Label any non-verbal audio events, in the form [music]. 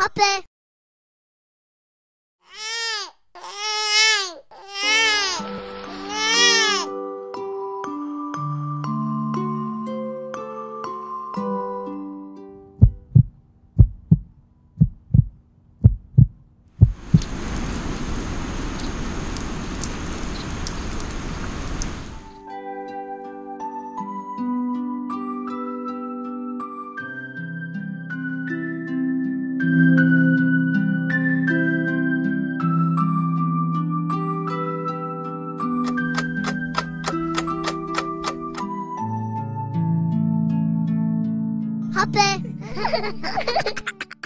Hoppe. Hoppe. [laughs]